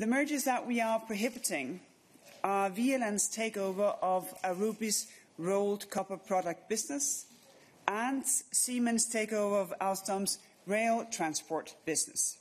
The mergers that we are prohibiting are Wieland's takeover of Aurubis' rolled copper product business and Siemens takeover of Alstom's rail transport business.